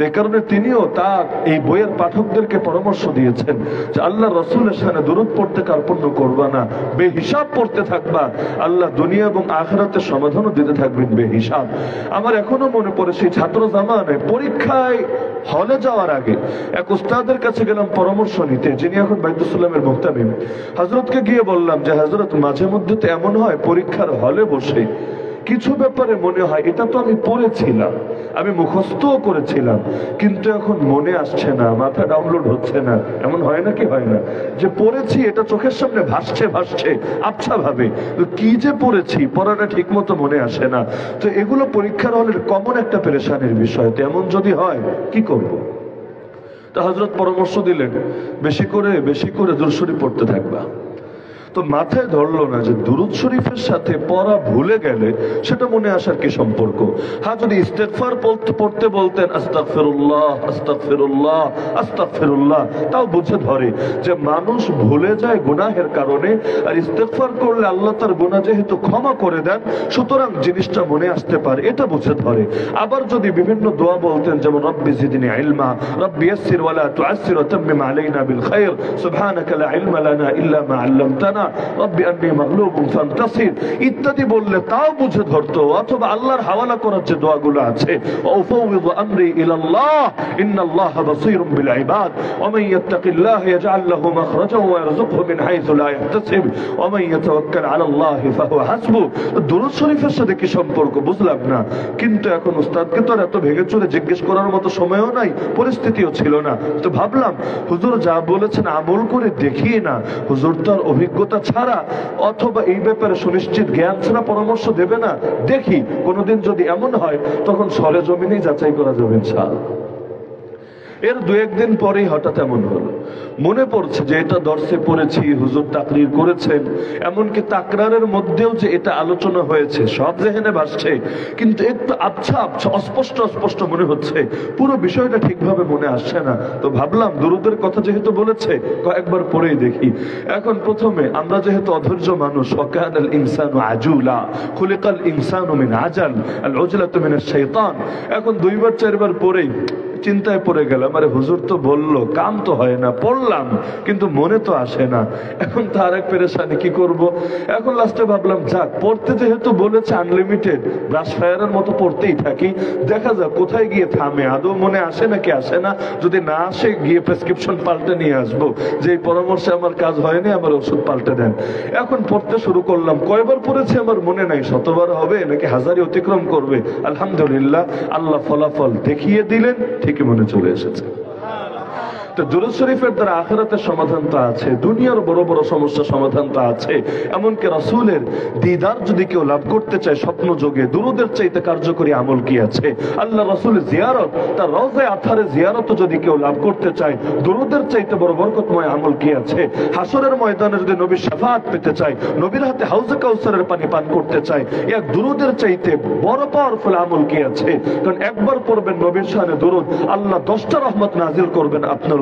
তো এই কারণে তিনিও তার এই বইয়ের পাঠকদেরকে পরামর্শ দিয়েছেন যে আল্লাহ রসুলের সামনে দূরত পড়তে কার্পণ্য করবা না, বেহিসাব পড়তে থাকবা। আল্লাহ দুনিয়া এবং আখরাতের সমাধানও দিতে থাকবেন বেহিসাব। আমার এখনও মনে পড়ে সেই ছাত্র জামানে পরীক্ষায় হলে যাওয়ার আগে এক উস্তাদের কাছে গেলাম পরামর্শ নিতে, যিনি এখন বাইদুসাল্লামের মুক্তাবিম হজরতকে গিয়ে বললাম যে হজরত মাঝে মধ্যে তো এমন হয় পরীক্ষার হলে বসে কিছু ব্যাপারে মনে হয়, এটা তো আমি পড়েছিলাম, আমি মুখস্থও করেছিলাম, কিন্তু এখন মনে আসছে না, মাথা ডাউনলোড হচ্ছে না, এমন হয় না কি হয় না? যে পড়েছি, এটা চোখের সামনে ভাসছে ভাসছে আবছা ভাবে তো কি যে পড়েছি, পড়াটা ঠিক মতো মনে আসে না। তো এগুলো পরীক্ষার হলের কমন একটা পেরেশানির বিষয়, তো এমন যদি হয়, কি করব। তা হজরত পরামর্শ দিলেন, বেশি করে বেশি করে দুরশরী পড়তে থাকবা। তো মাথায় ধরলো না যে দুরুদ শরীফের সাথে পড়া ভুলে গেলে সেটা মনে আসার কি সম্পর্ক? হ্যাঁ যদি ইস্তেকফার পড়তে বলতেন আস্তাক ফেরুল্লাহ আস্তাক ফেরুল্লাহ আস্তাক ফেরুল্লাহ তাও বুঝে ধরে যে মানুষ ভুলে যায় গুনাহের কারণে আর ইস্তেকফার করলে আল্লাহ তার গুণা যেহেতু ক্ষমা করে দেন, সুতরাং জিনিসটা মনে আসতে পারে, এটা বুঝে ধরে। আবার যদি বিভিন্ন দোয়া বলতেন, যেমন, রব্বি জিদিনি ইলমা, রব্বি ইয়াসসির ওয়ালা তুআসসির ওয়া তাম্মিম আলাইনা বিল খায়র সুবহানাকা লা ইলমা লানা ইল্লা মা 'আল্লামতানা ইত্যাদি বললে তাও বুঝে ধরতো, অথবা আল্লাহর হাওয়ালা করার যে দোয়াগুলো আছে কিন্তু এখন উস্তাদকে তো এত ভেঙে চলে জিজ্ঞেস করার মতো সময়ও নাই, পরিস্থিতিও ছিল না। তো ভাবলাম, হুজুর যা বলেছেন আমল করে দেখিয়ে না, হুজুর তার অভিজ্ঞতা ছাড়া অথবা এই ব্যাপারে সুনিশ্চিত জ্ঞান ছাড়া পরামর্শ দেবে না। দেখি, কোনোদিন যদি এমন হয়, তখন সরে জমিনেই যাচাই করা যাবে, ইনশাআল্লাহ। এর দু একদিন পরেই হঠাৎ এমন হলো। মনে পড়ছে যে এটা দর্শে পড়েছি, হুজুর তাকরির করেছেন, এমনকি তাকরারের মধ্যেও যে এটা আলোচনা হয়েছে, সব জেহেনে ভাসছে। কিন্তু একটু আবছা আবছা, অস্পষ্ট অস্পষ্ট মনে হচ্ছে, পুরো বিষয়টা ঠিকভাবে মনে আসছে না। তো ভাবলাম, দুরুদের কথা যেহেতু বলেছে, কয়েকবার পরেই দেখি। এখন প্রথমে, আমরা যেহেতু অধৈর্য মানুষ ওয়াকান আল ইনসানু আজুলা, খুলিকাল ইনসানু মিন আজাল, আল উজলাতু মিনাশ শাইতান। এখন দুইবার, চারবার পরেই চিন্তায় পড়ে গেলাম, আরে হুজুর তো বলল, কাম তো হয় না, পড়লাম, কিন্তু মনে তো আসে না। এখন তার এক পেরেশানি, কি করব? এখন লাস্টে ভাবলাম, যাক, পড়তে যেহেতু বলেছে আনলিমিটেড ব্রাশ ফায়ারের মতো পড়তেই থাকি, দেখা যাক কোথায় গিয়ে থামে। আদৌ মনে আসে নাকি আসে না? যদি না আসে, গিয়ে প্রেসক্রিপশন পাল্টে নিয়ে আসব। যে পরামর্শে আমার কাজ হয়নি আমার ওষুধ পাল্টে দেন। এখন পড়তে শুরু করলাম। কয়বার পড়েছে আমার মনে নাই, শতবার হবে, নাকি হাজারি অতিক্রম করবে? আলহামদুলিল্লাহ, আল্লাহ ফলাফল দেখিয়ে দিলেন ঠিকই মনে চলে এসেছে। তো দুরুদ শরীফের দ্বারা আখেরাতের সমাধান তো আছে, দুনিয়ার বড় বড় সমস্যার সমাধান তো আছে। এমনকি রাসূলের দিদার যদি কেউ লাভ করতে চায় স্বপ্ন যোগে দুরুদের চাইতে কার্যকরী আমল কি আছে? আল্লাহ রাসূলের জিয়ারত, তার রওজায়ে আথারে জিয়ারত যদি কেউ লাভ করতে চায়, দুরুদের চাইতে বড় বরকতময় আমল কি আছে? হাসরের ময়দানে যদি নবীর শাফাআত পেতে চায়, নবীর হাতে হাউজে কাউসারের পানি পান করতে চায় এক দুরুদের চাইতে বড় পাওয়ারফুল আমল কি আছে? কারণ একবার পড়বেন নবীর শানে দুরুদ, আল্লাহ দশটা রহমত নাজিল করবেন আপনার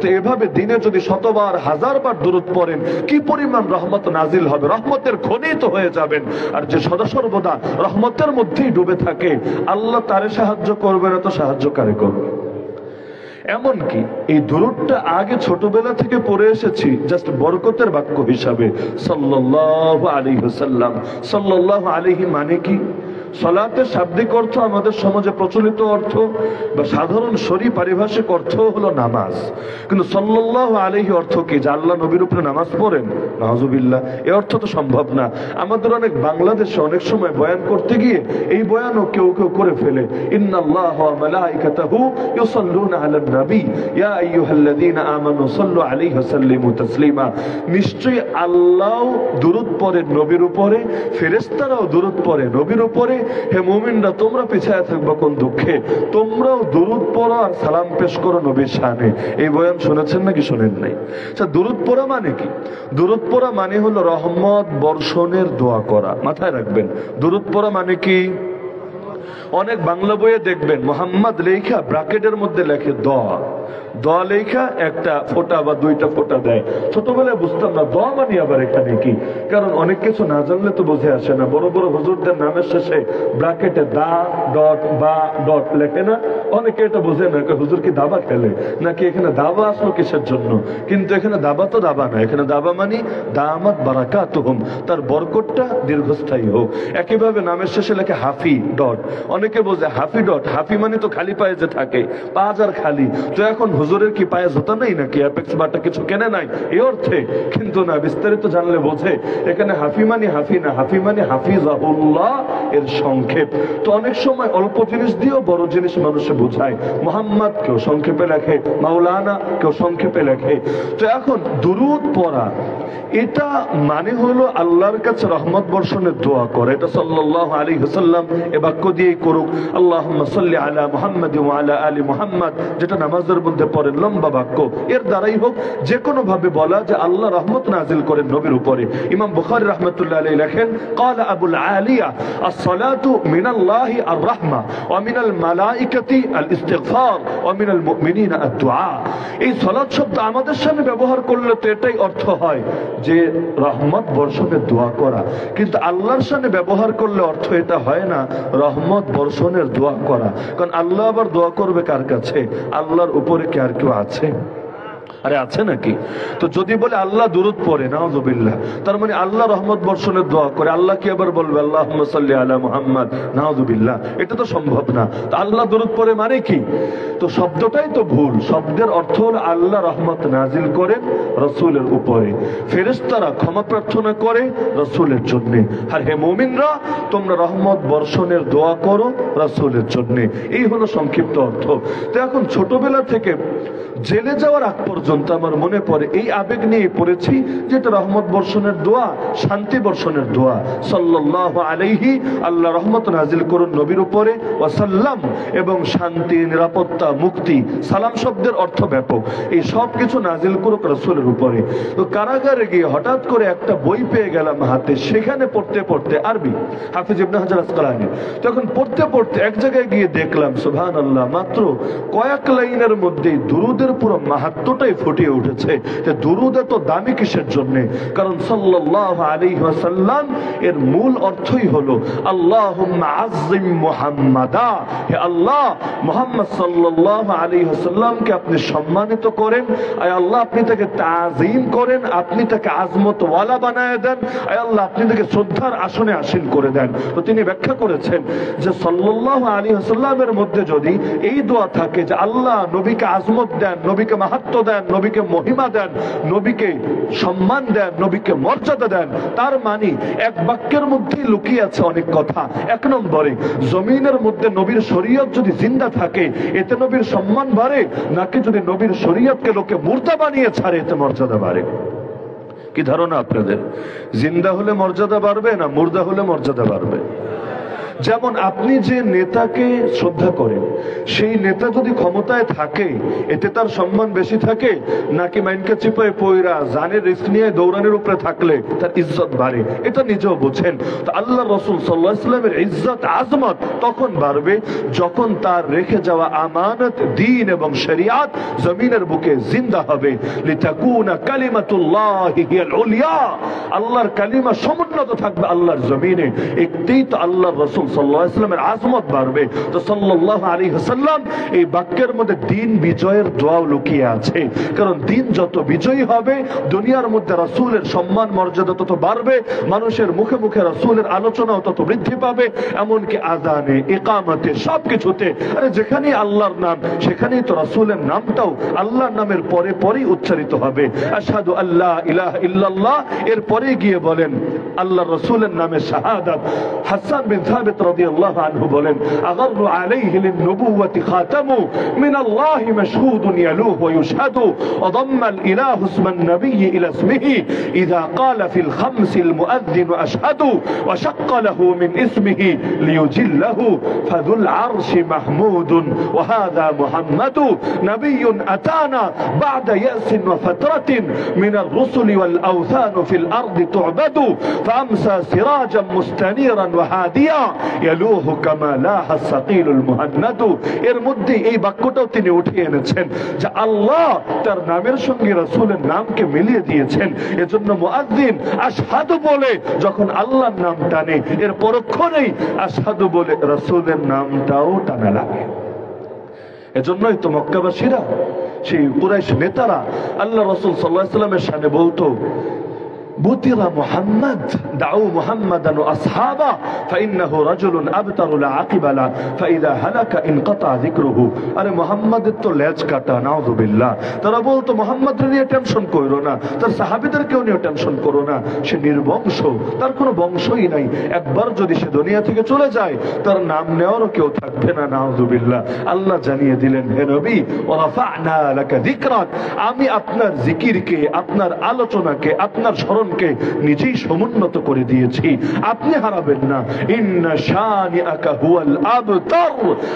তো এভাবে দিনে যদি শতবার হাজার বার দূরত পড়েন, কি পরিমাণ রহমত নাজিল হবে? রহমতের খনিত হয়ে যাবেন। আর যে রহমতের মধ্যেই ডুবে থাকে, আল্লাহ তারে সাহায্য করবে না তো সাহায্যকারী করবে। এমনকি এই দূরটা আগে ছোটবেলা থেকে পড়ে এসেছি জাস্ট বরকতের বাক্য হিসাবে। সাল্লাহ আলী সাল্লাহ আলিহি মানে কি? সলাতের শাব্দিক অর্থ আমাদের সমাজে প্রচলিত অর্থ বা সাধারণ শরী পারিভাষিক অর্থ হলো নামাজ। কিন্তু সাল্লাহ আলহি অর্থ কি? যে আল্লাহ নবীর উপরে নামাজ পড়েন? নাহজুবিল্লাহ এ অর্থ তো সম্ভব না। আমাদের অনেক বাংলাদেশে অনেক সময় বয়ান করতে গিয়ে এই বয়ানও কেউ কেউ করে ফেলে। ইন্নাল্লাহ ইয়া নিশ্চয়ই আল্লাহ দুরূদ পড়েন নবীর উপরে, ফেরেশতারাও দুরূদ পড়ে নবীর উপরে হে মুমিনরা, তোমরা পিছায় থাকবা কোন দুঃখে? তোমরাও দুরুদ পড়ো আর সালাম পেশ করো নবীর শানে। এই বয়ান শুনেছেন নাকি শোনেন নাই? আচ্ছা দুরুদ পড়া মানে কি? দুরুদ পড়া মানে হলো রহমত বর্ষণের দোয়া করা। মাথায় রাখবেন, দুরুদ পড়া মানে কি? অনেক বাংলা বইয়ে দেখবেন, মোহাম্মদ লেখা ব্রাকেটের মধ্যে লেখে দোয়া দোয়া লেখা একটা ফোঁটা বা দুইটা ফোঁটা দেয়। ছোটবেলায় বুঝতাম না, দোয়া মানি আবার এখানে কি? কারণ অনেক কিছু না জানলে তো বুঝে আসে না। বড় বড় হুজুরদের নামের শেষে ব্রাকেটে দা ডট বা ডট লেখে না। অনেকে এটা বুঝে না হুজুর কি দাবা খেলে? নাকি এখানে দাবা আসলো কিসের জন্য? কিন্তু এখানে দাবা তো দাবা না। এখানে দাবা মানি দামাত বারাকাত হুম তার বরকটটা দীর্ঘস্থায়ী হোক। একইভাবে নামের শেষে লেখে হাফি ডট। অনেকে বোঝে হাফি ডট, হাফি মানে তো খালি পায়ে যে থাকে, পা আর খালি। তো এখন হুজুরের কি পায়ে জোতা নেই নাকি? অ্যাপেক্স বাটা কিছু কেনে নাই? এই অর্থে। কিন্তু না, বিস্তারিত জানলে বোঝে, এখানে হাফি মানে হাফি না হাফি মানে হাফিজাহুল্লাহ এর সংক্ষেপ। তো অনেক সময় অল্প জিনিস দিয়েও বড় জিনিস মানুষে বোঝায়। মোহাম্মদ কেউ সংক্ষেপে লেখে, মাওলানা কেউ সংক্ষেপে লেখে। তো এখন দুরুদ পড়া, এটা মানে হলো আল্লাহর কাছে রহমত বর্ষণের দোয়া করে। এটা সাল্লাল্লাহু আলাইহি ওয়াসাল্লাম এ বাক্য দিয়েই করুক। আল্লাহ সাল্লি আলা মোহাম্মদ আলা আলি মুহাম্মাদ, যেটা নামাজের মধ্যে পড়েন লম্বা বাক্য এর দ্বারাই হোক যে কোনো ভাবে বলা যে আল্লাহ রহমত নাজিল করেন নবীর উপরে ইমাম বুখারী রাহমাতুল্লাহ আলাইহি লেখেন قال ابو العاليه الصلاه من الله الرحمه ومن الملائكه الاستغفار ومن المؤمنين الدعاء এই সালাত শব্দ আমাদের সামনে ব্যবহার করলে তো এটাই অর্থ হয় যে রহমত বর্ষণের দোয়া করা কিন্তু আল্লাহর সামনে ব্যবহার করলে অর্থ এটা হয় না রহমত বর্ষণের দোয়া করা কারণ আল্লাহ আবার দোয়া করবে কার কাছে আল্লাহর উপরে কি আর কেউ আছে? আরে আছে নাকি? তো যদি বলে আল্লাহ দূরত পড়ে নাওজবিল্লাহ তার মানে আল্লাহ রহমত বর্ষণের দোয়া করে। আল্লাহ কি আবার বলবে? আল্লাহ সাল্লি আলা মুহাম্মদ। নাওজবিল্লাহ এটা তো সম্ভব না। তো আল্লাহ দূরত পড়ে মানে কি? তো শব্দটাই তো ভুল। শব্দের অর্থ হলো আল্লাহ রহমত নাজিল করেন রসুলের উপরে। ফেরেশতারা ক্ষমা প্রার্থনা করে রসুলের জন্য। আর হে মুমিনরা, তোমরা রহমত বর্ষণের দোয়া করো রসুলের জন্য। এই হলো সংক্ষিপ্ত অর্থ। তো এখন ছোটবেলা থেকে জেলে যাওয়ার আগ পর্যন্ত আমার মনে পড়ে, এই আবেগ নিয়ে পড়েছি যেটা রহমত বর্ষণের দোয়া, শান্তি বর্ষণের দোয়া। সাল্লাহ আলাইহি আল্লাহ রহমত নাজিল করুন নবীর উপরে ওয়াসাল্লাম এবং শান্তি, নিরাপত্তা, মুক্তি, সালাম শব্দের অর্থ ব্যাপক। এই সব কিছু নাজিল করুক রসুলের উপরে। তো কারাগারে গিয়ে হঠাৎ করে একটা বই পেয়ে গেলাম হাতে, সেখানে পড়তে পড়তে আরবি। হাফিজ ইবনে হাজার আসকালানি। তখন পড়তে পড়তে এক জায়গায় গিয়ে দেখলাম সুবহান আল্লাহ মাত্র কয়েক লাইনের মধ্যে দুরুদের পুরো মাহাত্মটাই ফুটিয়ে উঠেছে। যে দুরুদ এত দামি কিসের জন্য? কারণ সাল্লাল্লাহু আলাইহি ওয়াসাল্লাম এর মূল অর্থই হলো আল্লাহ আযিম মুহাম্মাদা। হে আল্লাহ, মোহাম্মদ সাল্লাল্লাহু আলাইহি ওয়াসাল্লামকে আপনি সম্মানিত করেন। আয় আল্লাহ, আপনি তাকে তাজিম করেন, আপনি তাকে আজমত ওয়ালা বানায় দেন। আয় আল্লাহ, আপনি তাকে শ্রদ্ধার আসনে আসীন করে দেন। তো তিনি ব্যাখ্যা করেছেন যে সাল্লাল্লাহু আলাইহি ওয়াসাল্লামের মধ্যে যদি এই দোয়া থাকে যে আল্লাহ নবীকে আজমত দেন, নবীকে মাহাত্ম দেন নবীকে মহিমা দেন, নবীকে সম্মান দেন, নবীকে মর্যাদা দেন। তার মানে এক বাক্যের মধ্যেই লুকিয়ে আছে অনেক কথা। এক নম্বরে, জমিনের মধ্যে নবীর শরীয়ত যদি জিন্দা থাকে, এতে নবীর সম্মান বাড়ে? নাকি যদি নবীর শরীয়তকে লোকে মুর্দা বানিয়ে ছাড়ে, এতে মর্যাদা বাড়ে? কি ধারণা আপনাদের? জিন্দা হলে মর্যাদা বাড়বে না মুর্দা হলে মর্যাদা বাড়বে? যেমন আপনি যে নেতাকে শ্রদ্ধা করেন, সেই নেতা যদি ক্ষমতায় থাকে, এতে তার সম্মান বেশি থাকে, নাকি মাইনকে চিপায় পয়রা জানের রিস্ক নিয়ে দৌড়ানোর উপরে থাকলে তার ইজ্জত বাড়ে? এটা নিজেও বুঝেন। তো আল্লাহ রসুল সাল্লাহ ইসলামের ইজ্জত, আজমত তখন বাড়বে যখন তার রেখে যাওয়া আমানত, দিন এবং শরিয়াত জমিনের বুকে জিন্দা হবে। আল্লাহর কালিমা সমুন্নত থাকবে আল্লাহর জমিনে। একটাই তো আল্লাহর রাসূল সাল্লাল্লাহু আলাইহি আজমত বাড়বে। তো সাল্লাল্লাহু আলাইহি ওয়াসাল্লাম এই বাক্যের মধ্যে দিন বিজয়ের দোয়াও লুকিয়ে আছে। কারণ দিন যত বিজয়ী হবে, দুনিয়ার মধ্যে রাসূলের সম্মান, মর্যাদা তত বাড়বে, মানুষের মুখে মুখে রাসূলের আলোচনাও তত বৃদ্ধি পাবে, এমনকি আজানে ইকামতে, সবকিছুতে। আরে যেখানেই আল্লাহর নাম, সেখানেই তো রাসূলের নামটাও আল্লাহর নামের পরে পরেই উচ্চারিত হবে। আশহাদু আল্লাহ ইলাহ ইল্লাল্লাহ এর পরে গিয়ে বলেন আল্লাহ রসুলের নামে শাহাদাত। হাসান বিন সাবিত রাদিয়াল্লাহু আনহু বলেন আগারু আলাইহি লিন-নবুওয়াতি খাতামু মিন আল্লাহ মাশহুদুন ইয়ালুহু ওয়া ইউশহাদু وضم الإله اسم النبي إلى اسمه إذا قال في الخمس المؤذن أشهد وشق له من اسمه ليجله فذو العرش محمود وهذا محمد نبي أتانا بعد يأس وفترة من الرسل والأوثان في الأرض تعبد فأمسى سراجا مستنيرا وهاديا ইয়ালুহু কামা লাহা সাকিলুল মুহান্নাদু। এর মধ্যে এই বাক্যটাও তিনি উঠিয়ে এনেছেন যে আল্লাহ তার নামের সঙ্গে রাসূলের নামকে মিলিয়ে দিয়েছেন। এজন্য মুআদ্দিন আশহাদু বলে যখন আল্লাহর নাম টানে, এর পরক্ষণেই আশহাদু বলে রাসূলের নামটাও টানা লাগে। এজন্যই তো মক্কাবাসীরা, সেই কুরাইশ নেতারা আল্লাহ রসুল সাল্লাহ সাল্লামের সামনে বলতো بتر محمد دعوا محمدا واصحابه فانه رجل ابتر لا عقب له فاذا هلك انقطع ذكره আরে মোহাম্মদের তো লেজ কাটা নাউযুবিল্লাহ তারা বলতো মোহাম্মদ নিয়ে টেনশন করো না তার সাহাবীদেরকেও নিয়ে টেনশন করো না সে নির্বংশ তার কোনো বংশই নাই একবার যদি সে দুনিয়া থেকে চলে যায় তার নাম নেওয়ারও কেউ থাকবে না নাউযুবিল্লাহ আল্লাহ জানিয়ে দিলেন হে নবী ওয়ারাফা'না লাকা যিকরাক আমি আপনার জিকিরকে আপনার আলোচনাকে আপনার স্মরণকে নিজেই সমুন্নত করে দিয়েছি। আপনি হারাবেন না।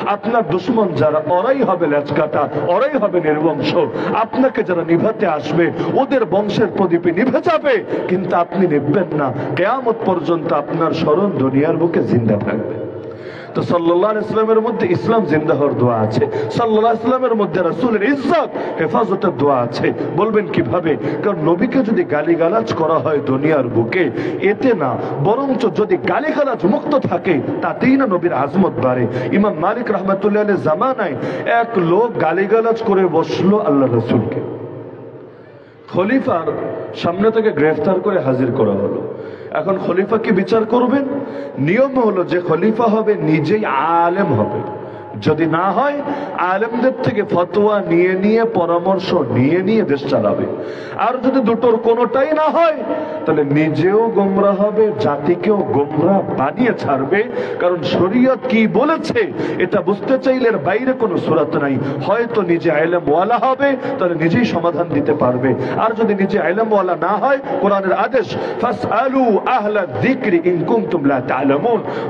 আপনার দুশ্মন যারা ওরাই হবে লেজকাটা ওরাই হবে নির্বংশ। আপনাকে যারা নিভাতে আসবে, ওদের বংশের প্রদীপে নিভে যাবে। কিন্তু আপনি নিভবেন না। কেয়ামত পর্যন্ত আপনার স্মরণ দুনিয়ার বুকে জিন্দা থাকবে। তো সাল্লাহ ইসলামের মধ্যে ইসলাম জিন্দা হওয়ার দোয়া আছে। সাল্লাহ ইসলামের মধ্যে রাসূলের ইজ্জত, হেফাজতের দোয়া আছে। বলবেন কীভাবে? কারণ নবীকে যদি গালিগালাজ করা হয় দুনিয়ার বুকে, এতে না, বরঞ্চ যদি গালি গালিগালাজ মুক্ত থাকে, তাতেই না নবীর আজমত বাড়ে। ইমাম মালিক রহমতুল্লাহ জামানায় এক লোক গালিগালাজ করে বসল আল্লাহ রসুলকে। খলিফার সামনে থেকে গ্রেফতার করে হাজির করা হলো। এখন খলিফা কি বিচার করবেন? নিয়ম হলো যে খলিফা হবে নিজেই আলেম হবে। যদি না হয়, আলেমদের থেকে ফতোয়া নিয়ে নিয়ে, পরামর্শ নিয়ে নিয়ে দেশ চালাবে। আর যদি দুটোর কোনোটাই না হয়, তাহলে নিজেও গোমরা হবে, জাতিকেও গোমরা বানিয়ে ছাড়বে। কারণ শরীয়ত কি বলেছে, এটা বুঝতে চাইলে বাইরে কোনো সুরাত নাই। হয়তো নিজে আইলেম ওয়ালা হবে, তাহলে নিজেই সমাধান দিতে পারবে। আর যদি নিজে আইলেম ওয়ালা না হয়, কোরআনের আদেশ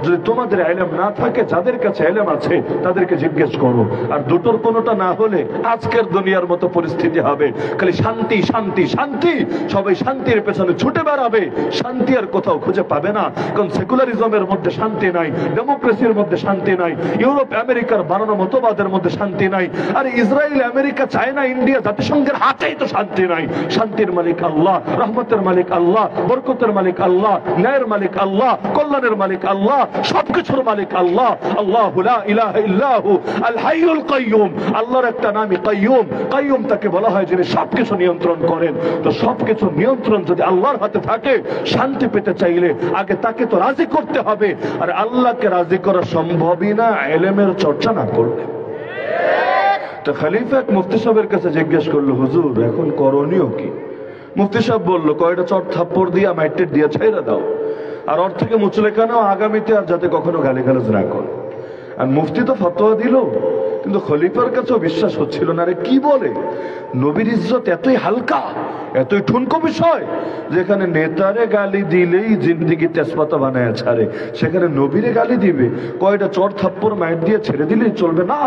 যদি তোমাদের ইলম না থাকে, যাদের কাছে ইলম আছে তাদেরকে জিজ্ঞেস করো আর দুটোর কোনোটা না হলে আজকের দুনিয়ার মতো পরিস্থিতি হবে। খালি শান্তি শান্তি শান্তি, সবাই শান্তির পেছনে ছুটে বেড়াবে। শান্তি আর কোথাও খুঁজে পাবে না, কারণ সেকুলারিজমের মধ্যে শান্তি নাই, ডেমোক্রেসির মধ্যে শান্তি নাই, ইউরোপ, আমেরিকার বানানো মতবাদের মধ্যে শান্তি নাই, আর ইসরায়েল, আমেরিকা, চায়না, ইন্ডিয়া জাতিসংঘের হাতেই তো শান্তি নাই। শান্তির মালিক আল্লাহ, রহমতের মালিক আল্লাহ, বরকতের মালিক আল্লাহ, ন্যায়ের মালিক আল্লাহ, কল্যাণের মালিক আল্লাহ, সবকিছুর মালিক আল্লাহ। আল্লাহ ইলাহা আল্লাহর একটা নামই কাইয়ুম। কাইয়ুম তাকে বলা হয় যিনি সবকিছু নিয়ন্ত্রণ করেন। তো সবকিছু নিয়ন্ত্রণ যদি আল্লাহর হাতে থাকে, শান্তি পেতে চাইলে আগে তাকে তো রাজি করতে হবে। আর আল্লাহকে রাজি করা সম্ভবই না, এলেমের চর্চা না করলে। তো খালিফা এক মুফতি সাহেবের কাছে জিজ্ঞেস করল, হুজুর, এখন করণীয় কি? মুফতি সাহেব বলল, কয়টা চট থাপ্পড় দিয়া মাইটের দিয়া ছাইরা দাও। আর ওর থেকে মুচলে কেন? আগামীতে আর যাতে কখনো গালিগালাজ না করে। আর মুফতি তো ফতোয়া দিল। কিন্তু খলিফার কাছেও বিশ্বাস হচ্ছিল না। রে কি বলে? নবীর ইজ্জত এতই হালকা এতই ঠুনকো বিষয় যেখানে নেতারে গালি দিলেই জিন্দিগি তেজপাতা বানায় ছাড়ে, সেখানে নবীরে গালি দিবে, কয়টা চর থাপ্পর মায়ের দিয়ে ছেড়ে দিলেই চলবে। না,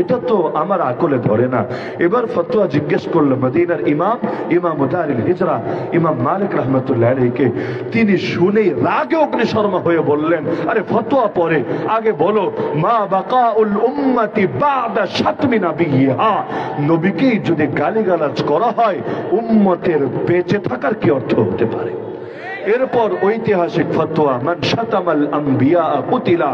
এটা তো আমার আকলে ধরে না। এবার ফতোয়া জিজ্ঞেস করল মদিনার ইমাম ইমাম মুদারিল হিজরা, ইমাম মালিক রহমতুল্লাহ আলাইহিকে তিনি শুনেই রাগে অগ্নিশর্মা হয়ে বললেন, আরে ফতোয়া পরে, আগে বলো, মা বাকাউল উম্মতি বাদা শাতমি নাবিয়্যিহা নবীকেই যদি গালিগালাজ করা হয় উম্মতের বেঁচে থাকার কি অর্থ হতে পারে? এরপর ঐতিহাসিক ফতোয়া, মান শাতামাল আম্বিয়া কুতিলা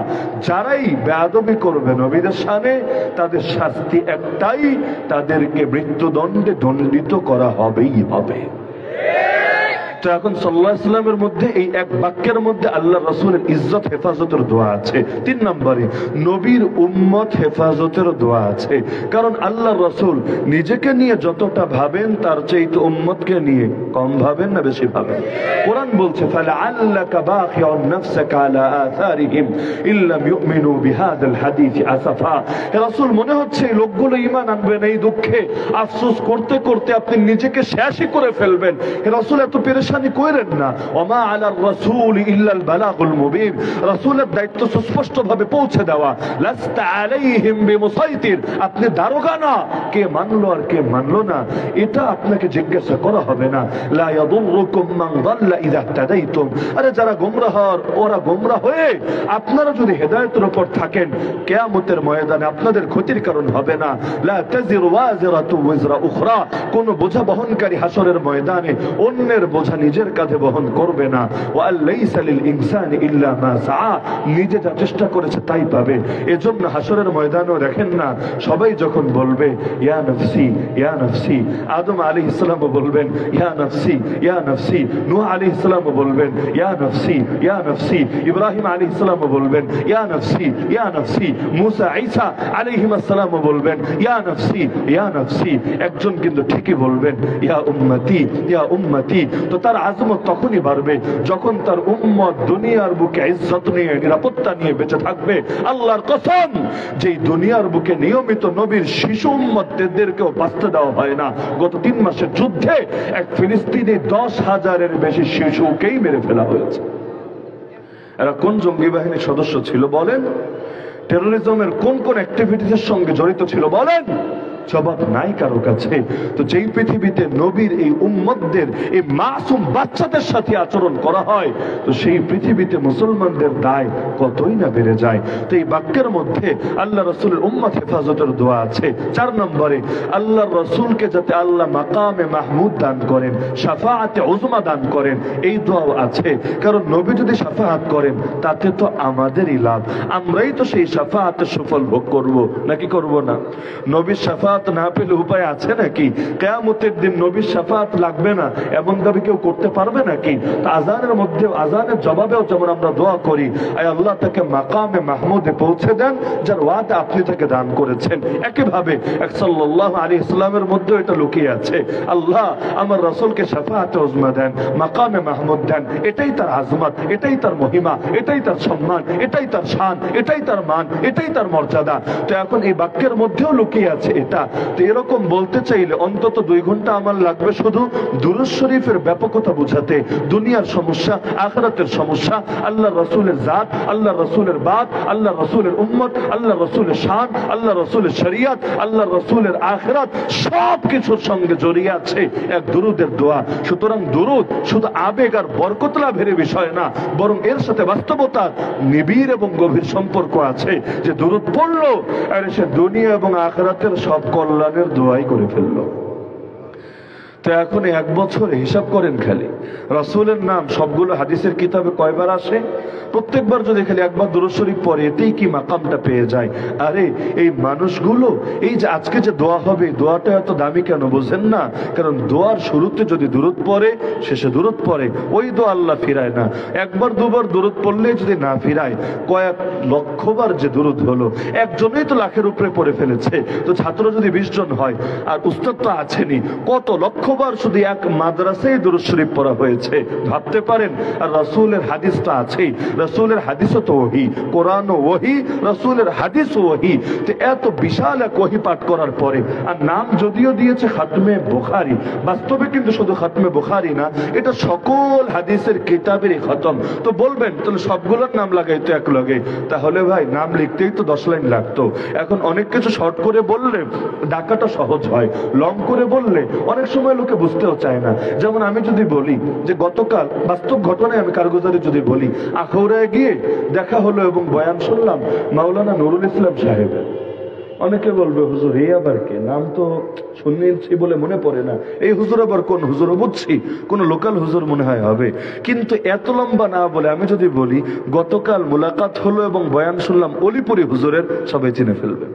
যারাই বেয়াদবি করবে নবীদের সামনে, তাদের শাস্তি একটাই, তাদেরকে মৃত্যুদণ্ডে দণ্ডিত করা হবেই হবে। তো এখন সাল্লাহ ইসলামের মধ্যে এই এক বাক্যের মধ্যে আল্লাহ রসুলের ইজ্জত, হেফাজতের দোয়া আছে। তিন নম্বরে, নবীর উম্মত, হেফাজতের দোয়া আছে। কারণ আল্লাহ রসুল নিজেকে নিয়ে যতটা ভাবেন, তার চাইতে উম্মতকে নিয়ে কম ভাবেন না বেশি ভাবেন। কোরআন বলছে ফালা বাখিউন নাফসাকা আলা ইল্লাম ইউমিনু বিহাদাল আসাফা। মনে হচ্ছে এই লোকগুলো এই দুঃখে। আফসোস করতে করতে আপনি নিজেকে শেষই করে ফেলবেন। এত পেরেশান পেরেশানি কইরেন না, ওমা আলার রাসূল ইল্লাল বালাগুল মুবিন। রাসূলের দায়িত্ব সুস্পষ্ট ভাবে পৌঁছে দেওয়া, লাস্তা আলাইহিম বিমুসাইতির। আপনি দারোগা না, কে মানলো আর কে মানলো না, এটা আপনাকে জিজ্ঞাসা করা হবে না। লা ইয়াদুররুকুম মান ইযা ইহতাদাইতুম। আরে যারা ওরা হয়ে আপনারা যদি হেদায়েতের উপর থাকেন, কিয়ামতের ময়দানে আপনাদের ক্ষতির কারণ হবে না। লা তাজিরু ওয়াজিরাতু ওয়িজরা উখরা। কোন বোঝা বহনকারী হাসরের ময়দানে অন্যের বোঝা নিজের কাঁধে বহন করবে না। লাইসা ইল্লা মা নিজে যা চেষ্টা করেছে তাই পাবে। এজন্য হাসরের ময়দানেও দেখেন না, সবাই যখন বলবে, ইয়া নফসি ইয়া নফসি। আদম আলাইহিস সালাম বলবেন, ইয়া নফসি ইয়া নফসি। নূহ আলাইহিস সালাম বলবেন, ইয়া নফসি ইয়া নফসি। ইব্রাহিম আলাইহিস সালাম বলবেন, ইয়া নফসি ইয়া নফসি। মুসা, ঈসা আলাইহিস সালাম বলবেন, ইয়া নফসি ইয়া নফসি। একজন কিন্তু ঠিকই বলবেন, ইয়া উম্মতি ইয়া উম্মতি। তো তার আজমত তখনই বাড়বে, যখন তার উম্মত দুনিয়ার বুকে ইজ্জত নিয়ে, নিরাপত্তা নিয়ে বেঁচে থাকবে। আল্লাহর কসম, যেই দুনিয়ার বুকে নিয়মিত নবীর শিশু উম্মতদেরকেও বাঁচতে দেওয়া হয় না। গত তিন মাসের যুদ্ধে এক ফিলিস্তিনি দশ হাজারের বেশি শিশুকেই মেরে ফেলা হয়েছে। এরা কোন জঙ্গি বাহিনীর সদস্য ছিল বলেন? টেরোরিজমের কোন কোন অ্যাক্টিভিটিসের সঙ্গে জড়িত ছিল বলেন? জবাব নাই কারও কাছে। তো যেই পৃথিবীতে নবীর এই উম্মতদের, এই মাসুম বাচ্চাদের সাথে আচরণ করা হয়, তো সেই পৃথিবীতে মুসলমানদের দায় কতই না বেড়ে যায়। তো এই বাক্যের মধ্যে আল্লাহ রসুলের উম্মত হেফাজতের দোয়া আছে। চার নম্বরে আল্লাহ রসুলকে যাতে আল্লাহ মাকামে মাহমুদ দান করেন সাফাহাতে ওজমা দান করেন, এই দোয়াও আছে। কারণ নবী যদি সাফাহাত করেন, তাতে তো আমাদেরই লাভ। আমরাই তো সেই সাফাহাতে সফল ভোগ করব। নাকি করব না? নবীর সাফাহাত না পেলে উপায় আছে নাকি? কেয়ামতের দিন নবীর সাফাহাত লাগবে না? এমন দাবি কেউ করতে পারবে নাকি? আজানের মধ্যে, আজানের জবাবেও যেমন আমরা দোয়া করি, আয় আল্লাহ তাকে মাকামে মাহমুদে পৌঁছে দেন, যার ওয়াদা আপনি তাকে দান করেছেন। একইভাবে এক সাল্লাল্লাহু আলাইহি ইসলামের মধ্যে এটা লুকিয়ে আছে। আল্লাহ আমার রসুলকে সাফাহাতে উজমা দেন, মাকামে মাহমুদ দেন। এটাই তার আজমত, এটাই তার মহিমা, এটাই তার সম্মান, এটাই তার শান, এটাই তার মান, এটাই তার মর্যাদা। তো এখন এই বাক্যের মধ্যেও লুকিয়ে আছে এটা। তো এরকম বলতে চাইলে অন্তত দুই ঘণ্টা আমার লাগবে শুধু দুরুজ শরীফের ব্যাপকতা বোঝাতে, দুনিয়ার সমস্যা, আখরাতের সমস্যা আল্লাহ রসুলের জাত আল্লাহ রসুলের বাদ আল্লাহ রসুলের উম্মত আল্লাহ রসুলের শান আল্লাহ রসুলের শরিয়াত আল্লাহ রসুলের আখরাত সব কিছুর সঙ্গে জড়িয়ে আছে এক দুরুদের দোয়া। সুতরাং দুরুদ শুধু আবেগ আর বরকত লাভের বিষয় না, বরং এর সাথে বাস্তবতার নিবিড় এবং গভীর সম্পর্ক আছে। যে দুরুদ পড়ল, আর সে দুনিয়া এবং আখরাতের সব কল্যাণের দোয়াই করে ফেলল। তো এখন এক বছরে হিসাব করেন খালি। রসুলের নাম সবগুলো হাদিসের কিতাবে কয়বার আসে? প্রত্যেকবার যদি খালি একবার দুরশরীফ পরে এতেই কি মাকামটা পেয়ে যায়? আরে, এই মানুষগুলো, এই যে আজকে যে দোয়া হবে দোয়াটা এত দামি কেন বোঝেন না? কারণ দোয়ার শুরুতে যদি দূরত পড়ে, শেষে দূরত পড়ে, ওই দোয়া আল্লাহ ফিরায় না। একবার দুবার দূরত পড়লে যদি না ফিরায়, কয়েক লক্ষবার যে দূরত হলো, একজনেই তো লাখের উপরে পড়ে ফেলেছে। তো ছাত্র যদি বিশ জন হয়, আর উস্তাদ তো আছেনি কত লক্ষবার শুধু এক মাদ্রাসায় দুরুদ শরীফ পড়া হয়েছে। ভাবতে পারেন, আর রসুলের হাদিস তো আছেই। রসুলের হাদিসও তো ওহি কোরআন ওহি, রসুলের হাদিস ওহি। তো এত বিশাল এক ওহি পাঠ করার পরে, আর নাম যদিও দিয়েছে খাতমে বুখারি, বাস্তবে কিন্তু শুধু খাতমে বুখারি না, এটা সকল হাদিসের কিতাবেরই খতম। তো বলবেন, তাহলে সবগুলোর নাম লাগাই তো এক লগে। তাহলে ভাই, নাম লিখতেই তো দশ লাইন লাগতো। এখন অনেক কিছু শর্ট করে বললে ডাকাটা সহজ হয়। লং করে বললে অনেক সময় লোকে বুঝতেও চায় না। যেমন আমি যদি বলি যে গতকাল বাস্তব ঘটনায় আমি কারগুজারি যদি বলি আখৌরায় গিয়ে দেখা হলো এবং বয়ান শুনলাম মাওলানা নুরুল ইসলাম সাহেবের। অনেকে বলবে, হুজুর এই আবার কে? নাম তো শুনিয়েছি বলে মনে পড়ে না। এই হুজুর আবার কোন হুজুর বুঝছি? কোন লোকাল হুজুর মনে হয় হবে। কিন্তু এত লম্বা না বলে আমি যদি বলি, গতকাল মোলাকাত হলো এবং বয়ান শুনলাম অলিপুরি হুজুরের, সবাই চিনে ফেলবে।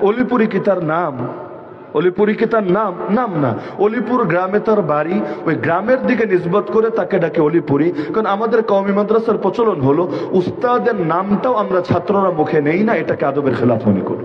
অলিপুরি কি তার নাম? অলিপুরি কি তার নাম নাম না। অলিপুর গ্রামে তার বাড়ি, ওই গ্রামের দিকে নিসবত করে তাকে ডাকে অলিপুরি। কারণ আমাদের কওমি মাদ্রাসার প্রচলন হলো, উস্তাদের নামটাও আমরা ছাত্ররা মুখে নেই না, এটাকে আদবের খেলাফ মনে করি।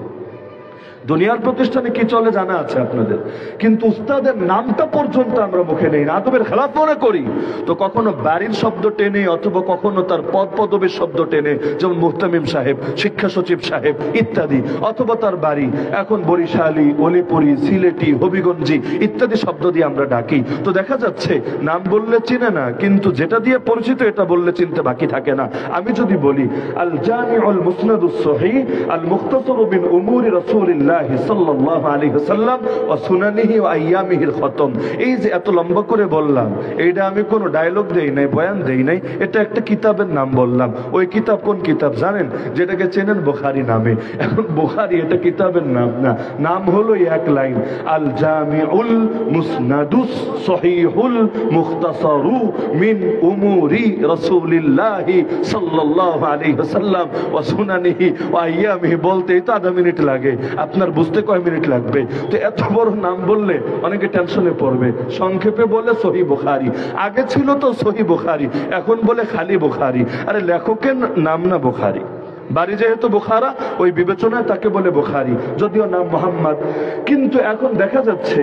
দুনিয়ার প্রতিষ্ঠানে কি চলে জানা আছে আপনাদের? কিন্তু উস্তাদের নামটা পর্যন্ত আমরা মুখে নেই। না আদবের খেলাফ মনে করি। তো কখনো বাড়ির শব্দ টেনে অথবা কখনো তার পদ পদবীর শব্দ টেনে, যেমন মুহতামিম সাহেব, শিক্ষা সচিব সাহেব ইত্যাদি, অথবা তার বাড়ি। এখন বরিশালী, অলিপুরি, সিলেটি, হবিগঞ্জি ইত্যাদি শব্দ দিয়ে আমরা ডাকি। তো দেখা যাচ্ছে, নাম বললে চিনে না, কিন্তু যেটা দিয়ে পরিচিত এটা বললে চিনতে বাকি থাকে না। আমি যদি বলি আল জামিউল মুসনাদুস সহিহ আল মুখতাসর উমুরি রাসূলিল্লাহ সাল্লাল্লাহু আলাইহি ওয়াসাল্লাম ওয়া সুনানিহি ওয়া আইয়ামিহিল খতম। এই যে এত লম্বা করে বললাম, এইটা আমি কোনো ডায়লগ দেই নাই, বয়ান দেই নাই, এটা একটা কিতাবের নাম বললাম। ওই কিতাব কোন কিতাব জানেন? যেটাকে চেনেন বুখারী নামে। এখন বুখারী এটা কিতাবের নাম না, নাম হলো এক লাইন, আল জামিউল মুসনাদুস সহিহুল মুখতাসারু মিন উমুরি রাসূলিল্লাহ সাল্লাল্লাহু আলাইহি ওয়াসাল্লাম ওয়া সুনানিহি ওয়া আইয়ামিহি। বলতেই তো আধা মিনিট লাগে। আপনার বুঝতে কয় মিনিট লাগবে? তো এত বড় নাম বললে অনেকে টেনশনে পড়বে। সংক্ষেপে বলে সহি বোখারি। আগে ছিল তো সহি বোখারি, এখন বলে খালি বোখারি। আরে লেখকের নাম না বুখারি। বাড়ি যেহেতু বুখারা, ওই বিবেচনায় তাকে বলে বুখারি, যদিও নাম মোহাম্মদ। কিন্তু এখন দেখা যাচ্ছে,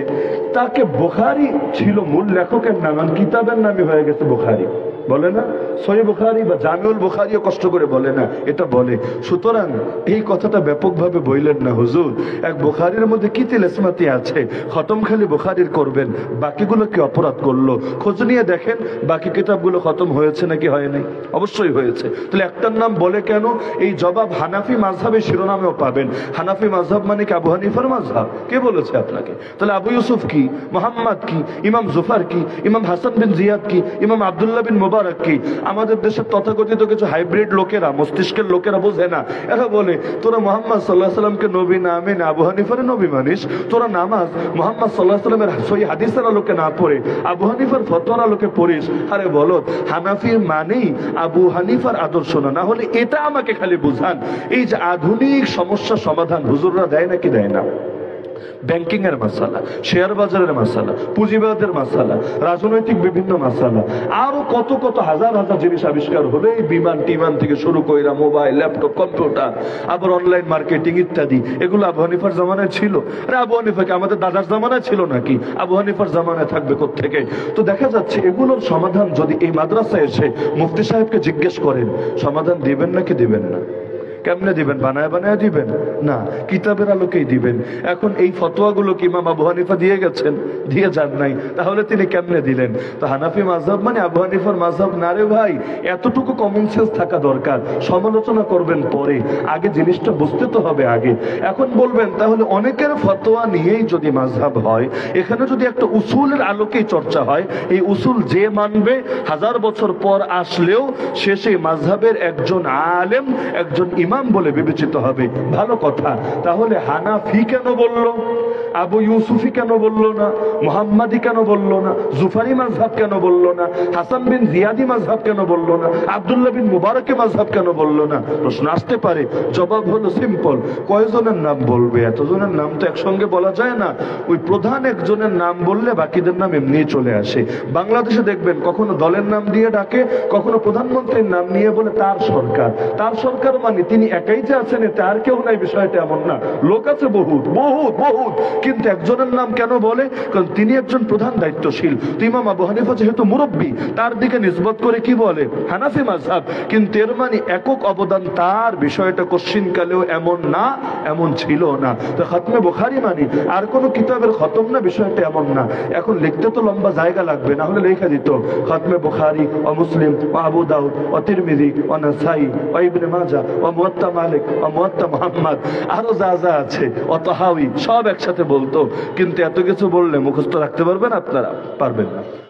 তাকে বুখারি ছিল মূল লেখকের নাম কিতাবের নামই হয়ে গেছে বুখারি। বলে না? সহি বুখারি বা জামিউল বুখারিও কষ্ট করে বলে না, এটা বলে। সুতরাং এই কথাটা ব্যাপকভাবে বইলেন না হুজুর। এক বুখারির মধ্যে কি তিলেসমাতি আছে? খতম খালি বুখারির করবেন, বাকিগুলো কি অপরাধ করল? খোঁজ নিয়ে দেখেন, বাকি কিতাবগুলো খতম হয়েছে নাকি হয় নাই? অবশ্যই হয়েছে। তাহলে একটার নাম বলে কেন? এই জবাব হানাফি মাঝহাবের শিরোনামেও পাবেন। হানাফি মাঝহাব মানে কি? আবু হানিফার মাঝহাব কে বলেছে আপনাকে? তাহলে আবু ইউসুফ কি? মোহাম্মদ কি? ইমাম জুফার কি? ইমাম হাসান বিন জিয়াদ কি? ইমাম আবদুল্লাহ বিন মোবারক কি? আমাদের দেশের তথাকথিত কিছু হাইব্রিড লোকেরা, মস্তিষ্কের লোকেরা বোঝে না। এরা বলে, তোরা মোহাম্মদ সাল্লাহ সাল্লামকে নবী না আমি না আবু হানিফার নবী মানিস। তোরা নামাজ মোহাম্মদ সাল্লাহ সাল্লামের সই হাদিসের আলোকে না পড়ে, আবু হানিফার ফতোয়ার আলোকে পড়িস। আরে বলো হানাফি মানেই আবু হানিফার আদর্শ না। না হলে এটা আমাকে খালি বুঝান। এই যে আধুনিক সমস্যা সমাধান হুজুররা দেয় নাকি দেয় না? ব্যাংকিং এর মাসালা, শেয়ার বাজারের মাসালা, পুঁজিবাদের মাসালা, রাজনৈতিক বিভিন্ন মাসালা, আরও কত কত হাজার হাজার জিনিস আবিষ্কার এই বিমান টিমান থেকে শুরু কইরা মোবাইল, ল্যাপটপ, কম্পিউটার, আবার অনলাইন মার্কেটিং ইত্যাদি। এগুলো আবু হানিফার জামানায় ছিল? আরে আবু হানিফাকে আমাদের দাদার জামানায় ছিল নাকি? আবু হানিফার জামানায় থাকবে থেকে তো দেখা যাচ্ছে এগুলোর সমাধান যদি এই মাদ্রাসায় এসে মুফতি সাহেবকে জিজ্ঞেস করেন, সমাধান দিবেন নাকি দিবেন না? কেমনে দিবেন? বানায় বানায় দিবেন? না, কিতাবের আলোকেই দিবেন। এখন এই ফতোয়াগুলো কি ইমাম আবু হানিফা দিয়ে গেছেন? দিয়ে যান নাই। তাহলে তিনি কেমনে দিলেন? তো হানাফি মাঝহাব মানে আবু হানিফার মাঝহাব না রে ভাই, এতটুকু কমন সেন্স থাকা দরকার। সমালোচনা করবেন পরে। আগে জিনিসটা বুঝতে তো হবে আগে। এখন বলবেন, তাহলে অনেকের ফতোয়া নিয়েই যদি মাঝহাব হয়, এখানে যদি একটা উসুলের আলোকেই চর্চা হয়, এই উসুল যে মানবে, হাজার বছর পর আসলেও সে সেই মাঝহাবের একজন আলেম, একজন ইমাম বলে বিবেচিত হবে। ভালো কথা। তাহলে হানাফি কেন বলল? আবু ইউসুফি কেন বলল না? মোহাম্মদি কেন বলল না? জুফারি মাঝহাব কেন বলল না? হাসান বিন জিয়াদি মাঝহাব কেন বলল না? আব্দুল্লাহ বিন মুবারকে মাঝহাব কেন বলল না? প্রশ্ন আসতে পারে। জবাব হলো সিম্পল। কয়জনের নাম বলবে? এতজনের নাম তো একসঙ্গে বলা যায় না। ওই প্রধান একজনের নাম বললে বাকিদের নাম এমনি চলে আসে। বাংলাদেশে দেখবেন, কখনো দলের নাম দিয়ে ডাকে, কখনো প্রধানমন্ত্রীর নাম নিয়ে বলে তার সরকার। তার সরকার মানে তিনি একাই যে আছেন, তার কেউ নাই, বিষয়টা এমন না। লোক আছে বহুত বহুত বহুত। কিন্তু একজনের নাম কেন বলে? কারণ তিনি একজন প্রধান দায়িত্বশীল। তো ইমাম আবু হানিফা যেহেতু মুরব্বী, তার দিকে নিসবত করে কি বলে? হানাফি মাঝহাব কিন্তু এর মানে একক অবদান তার বিষয়টা কশ্চিন কালেও এমন না, এমন ছিল না। তো খতমে বুখারি মানি, আর কোন কিতাবের খতম না বিষয়টা এমন না। এখন লিখতে তো লম্বা জায়গা লাগবে, না হলে লেখা দিত। খতমে বুখারি ও মুসলিম ও আবু দাউদ ও তিরমিজি ও নাসাই ও ইবনে মাজা ও মুয়াত্তা মালিক ও মুয়াত্তা মুহাম্মদ। আরও যা যা আছে, ও তাহাউই সব একসাথে বলতো। কিন্তু এত কিছু বললে মুখস্থ রাখতে পারবেন আপনারা? পারবেন না।